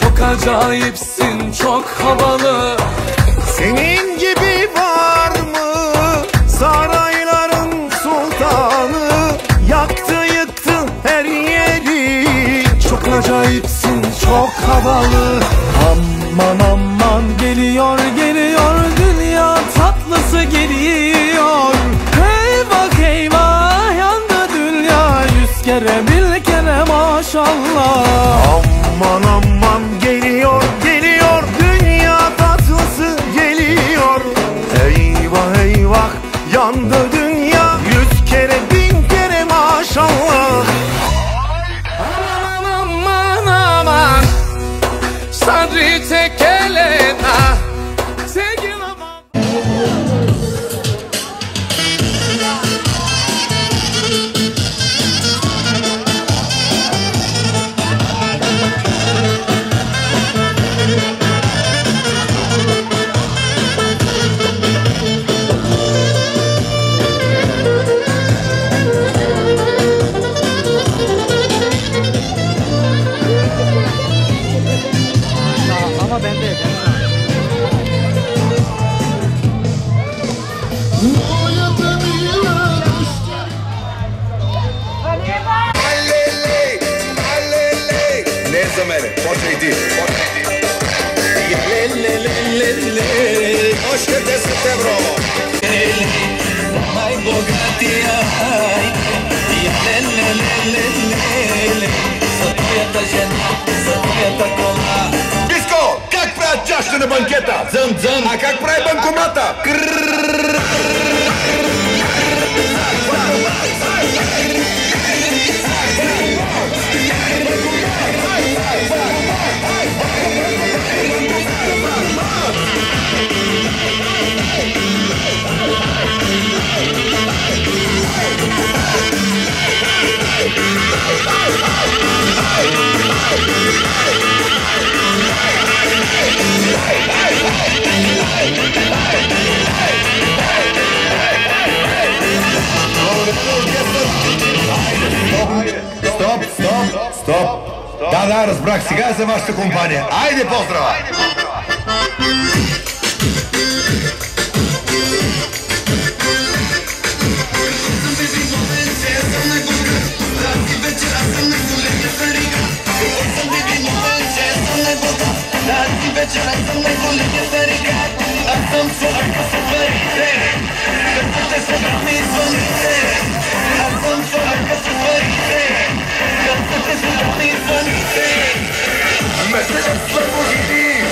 Çok acayipsin çok havalı. Senin gibi var mı? Sarayların sultanı Yaktı yıktı her yeri. Çok acayipsin çok havalı. Aman aman geliyor geliyor Dünya tatlısı geliyor Eyvah eyvah yandı dünya Yüz kere bir kere maşallah разбрах сега е за вашата компания. Айде, поздрава! Айде, поздрава! Тази вечер аз съм най-големия старикар Аз съм човека с парите Като те събрах ми извъните Аз съм човека с парите Като те събрах ми извъните ما تنفر مجدين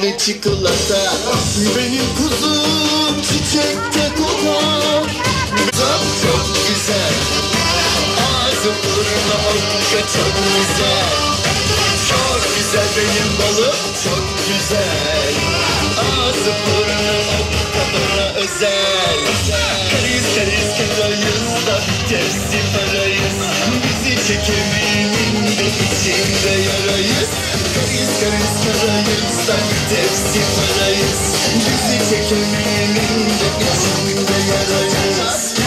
sütlü çikolata. Benim kuzum çiçekte kokar. Çok çok güzel. Ağzı burnu okka çok güzel. Çok güzel benim balım çok güzel. Ağzı burnu okka bana özel. Kariz kariz karayız da tersi parayız. Bizi çekemeyenin de içinde yarayız Kariz kariz karayız da tersi parayız. Bizi çekemeyenin de içinde yarayız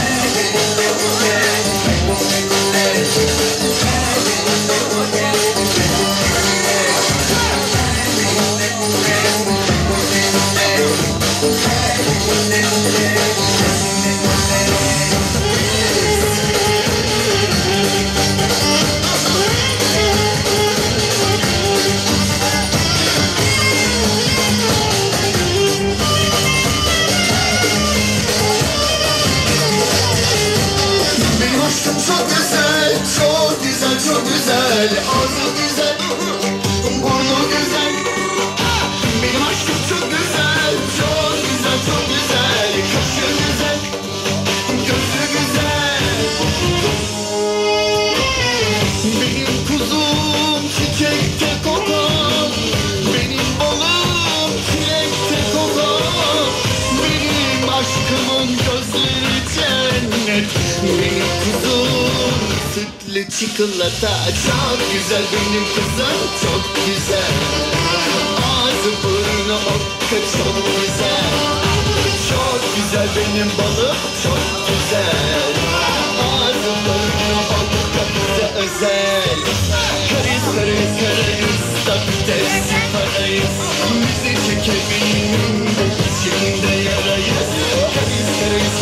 güzel çikolata. Çok güzel benim kızım çok güzel. Ağzı burnu okka çok güzel. Çok güzel benim balım çok güzel. Ağzı burnu okka bize özel. Karız karayız tabi tersi parayız Bizi çekebilin de içinde yarayız. Karız karayız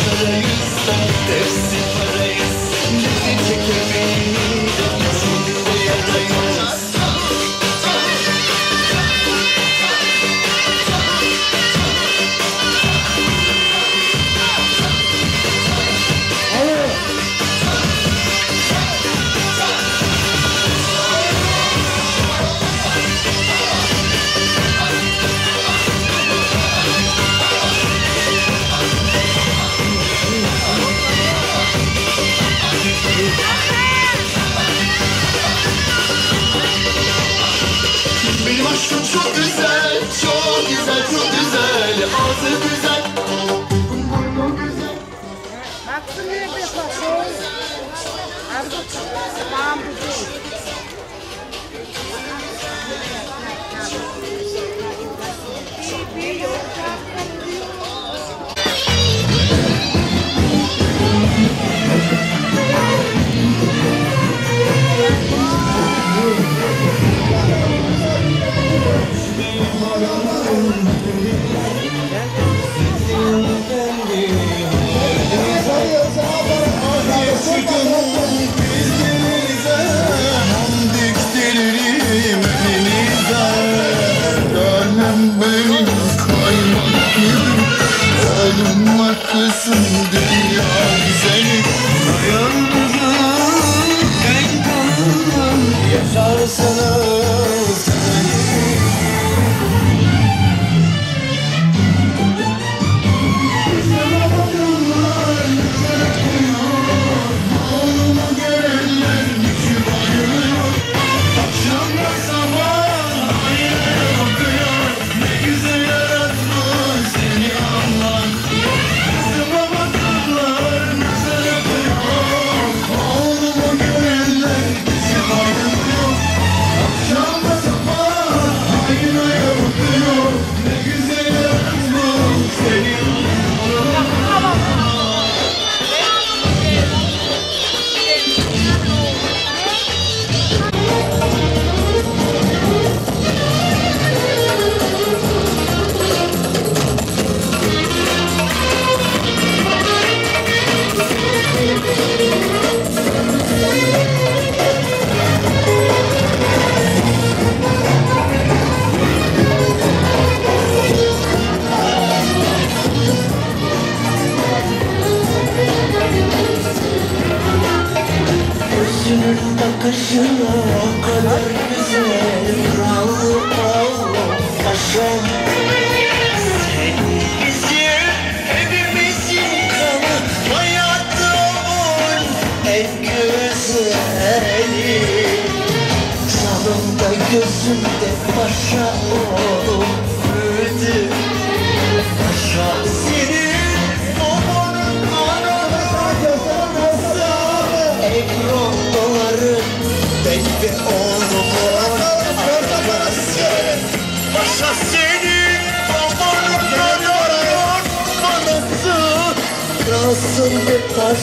tabi tersi parayız Bizi çekebilin çok güzel, çok güzel, çok güzel. Ağzı güzel, burnu güzel. Baktım nerede? Şey, arzu, bağım bu değil.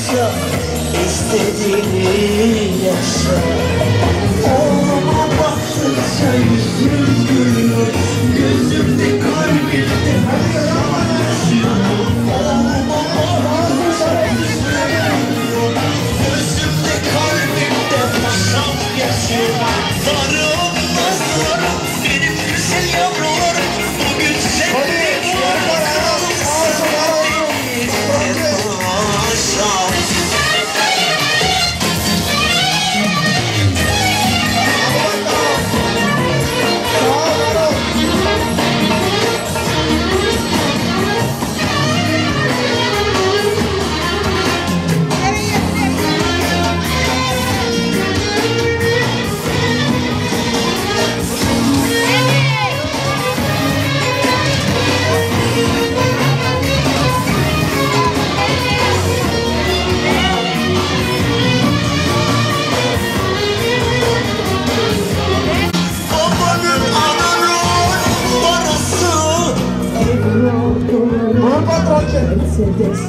yaşa istediğini yaşa. Oğluma baktıkça yüzüm gülüyor Gözümde kalbimde said this.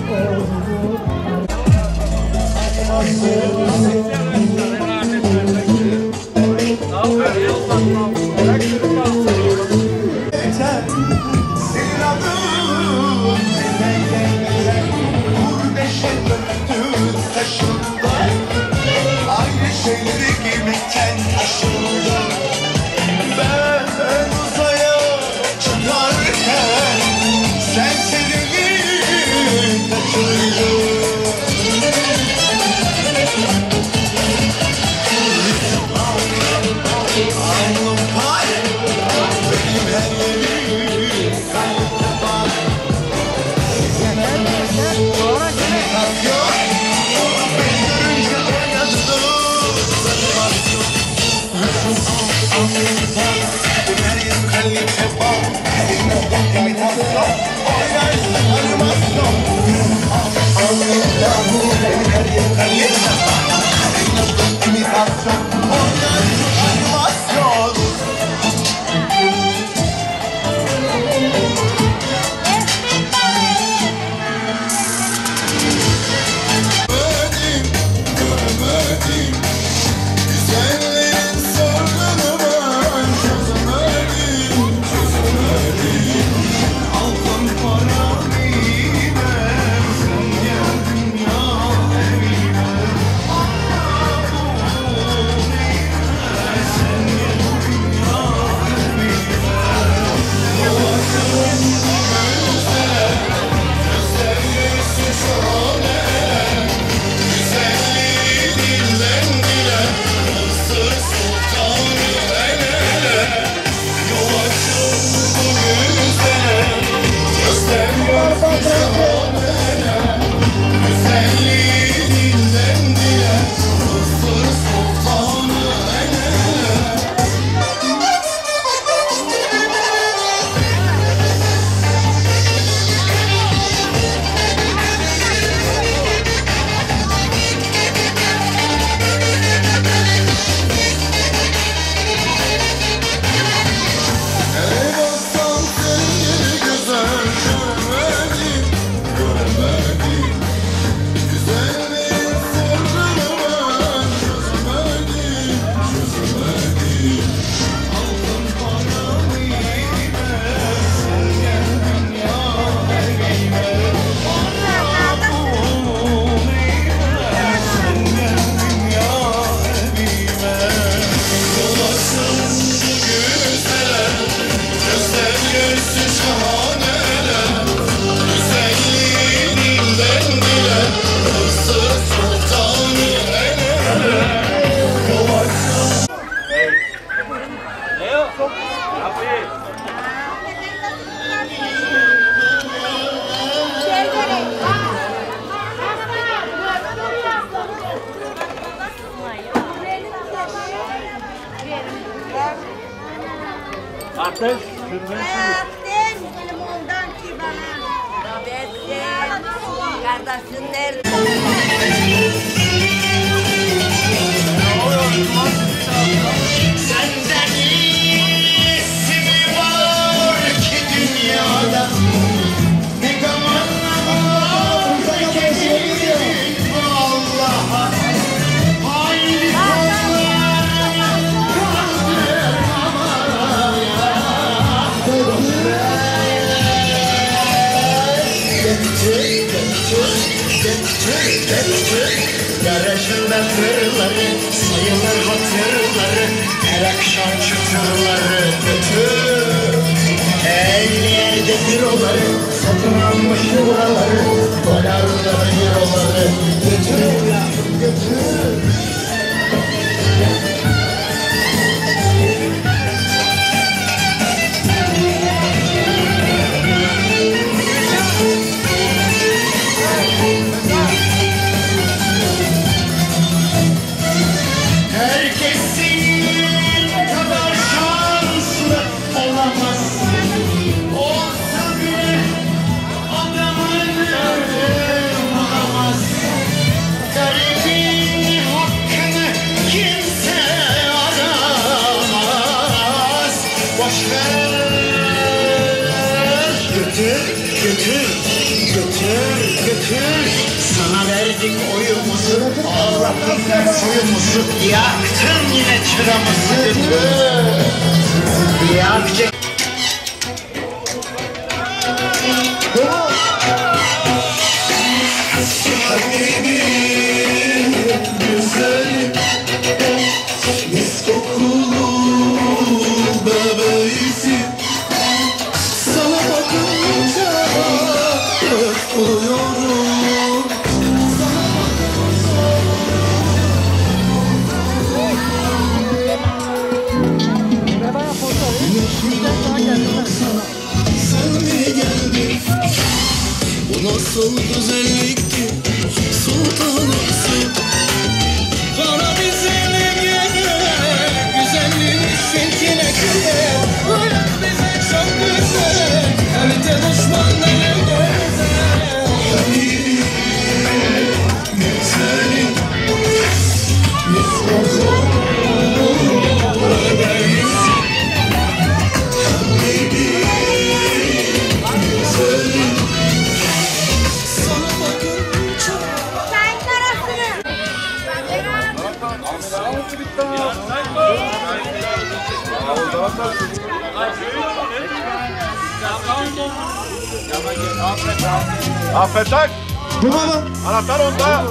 Anahtar onda.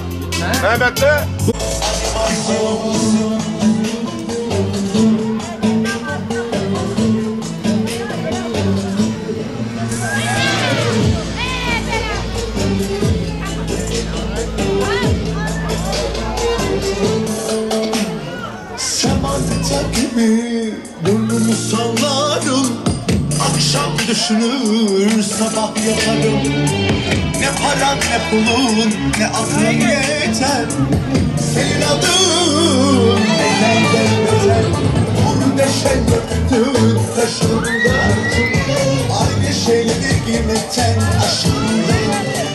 Mehmet'te. Gibi burnumu sallarım Akşam düşünür sabah yatarım Ne paran ne pulun ne aklın yeter. Senin adın nelerden beter Vur neşe döktün taşımda Aynı şeyleri giymekten aşkımda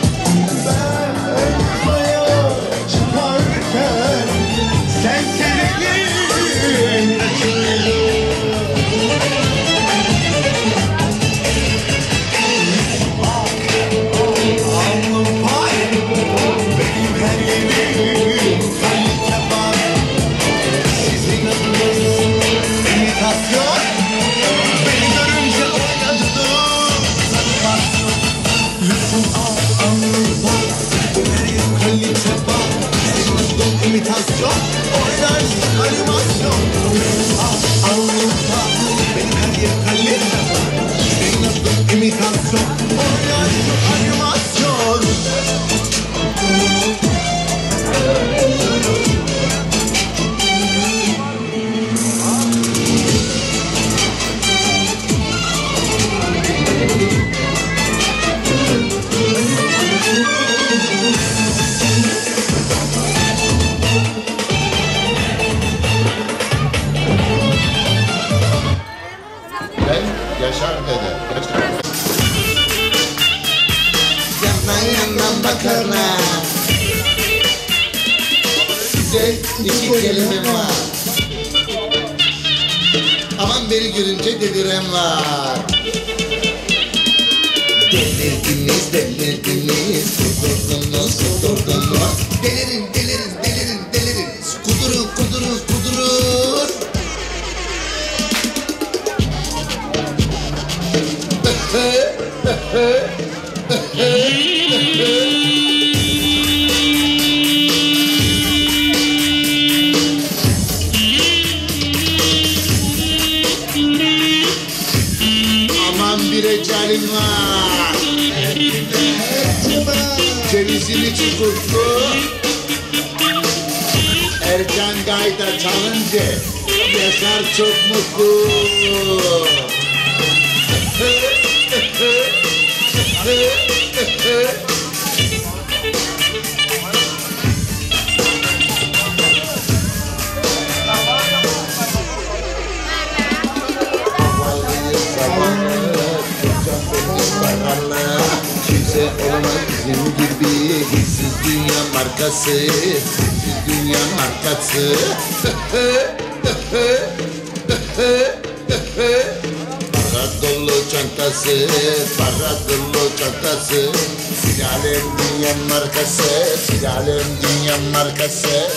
Size iki kelimem var. Aman beni görünce deliren var. Delirdiniz, delirdiniz. Kudurdunuz, kudurdunuz delirin, delirin, Cevizini çukurttu Ercan Gayda çalınca Yaşar çok mutlu markası dünya markası. Para dolu çantası Para dolu çantası. Silalem dünya markası Silalem dünya markası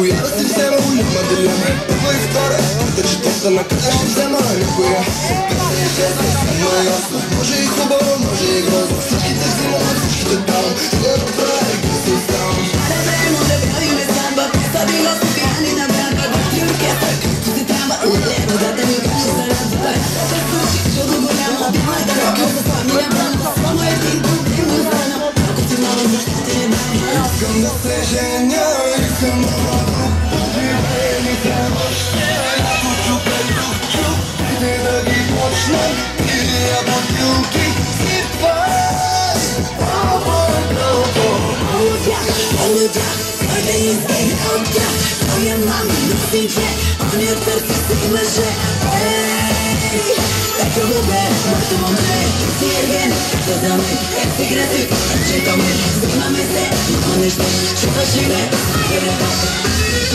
Коя да си взема, няма дилема Първа и втора, да чета на къде ще взема Никоя. Ма ясно, може и хубаво, може и грозно. Всичките взимам, на всичките давам. Ще я правя, ги се оставам Come on. Çıkma bize, konuşma, çıkma şimdi, yürü bak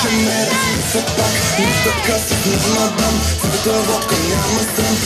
слушам не разписа пак И в така се не мадам Цветова няма сън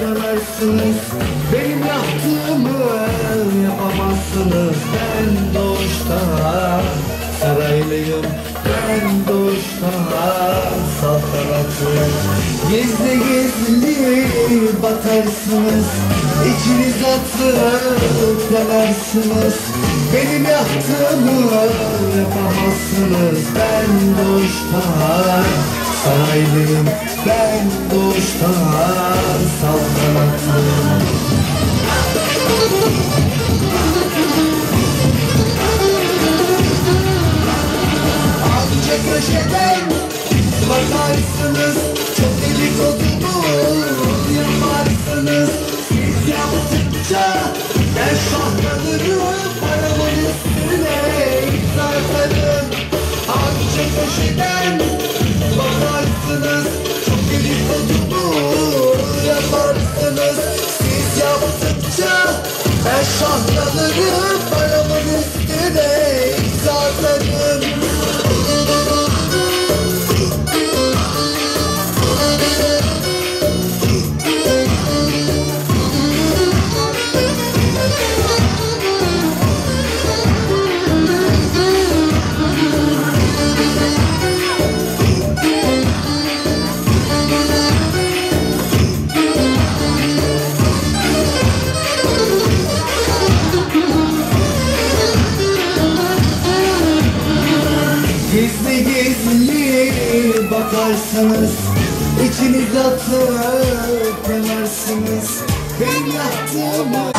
yakalarsınız Benim yaptığımı yapamazsınız. Ben doğuştan saraylıyım Ben doğuştan saltanatlıyım Gizli gizli batarsınız. İçiniz atıp yanarsınız Benim yaptığımı yapamazsınız. Ben doğuştan Saraydım ben doğuştan saltanatlıyım Abice köşeden bakarsınız Çok dedikodumuz yaparsınız. Siz yaptıkça ben şahta dururum Paramın üstüne zarfarım Abice köşeden Yaparsınız. Çok gelip olduğunu yaparsınız. Siz yaptıkça Ben şahlanırım Paramın üstüne İzazlarım İçiniz atıp yanarsınız Ben yattığımı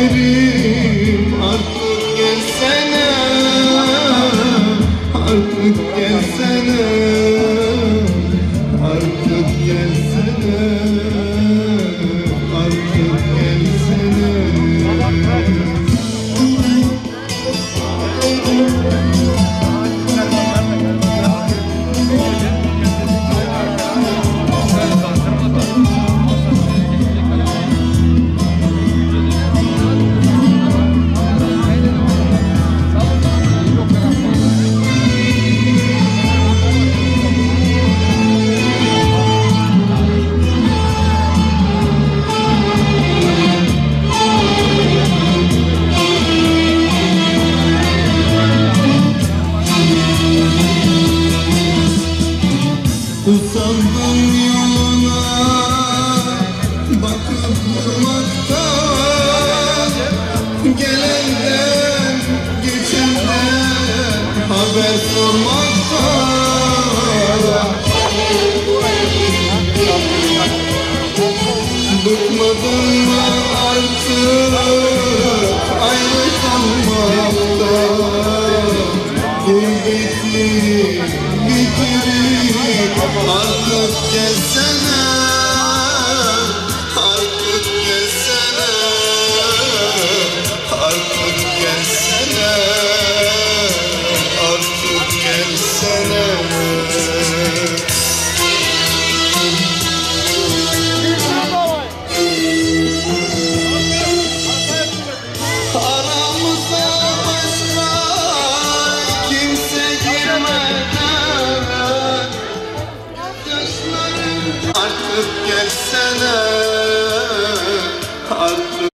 Kerim artık gelsene Artık gelsene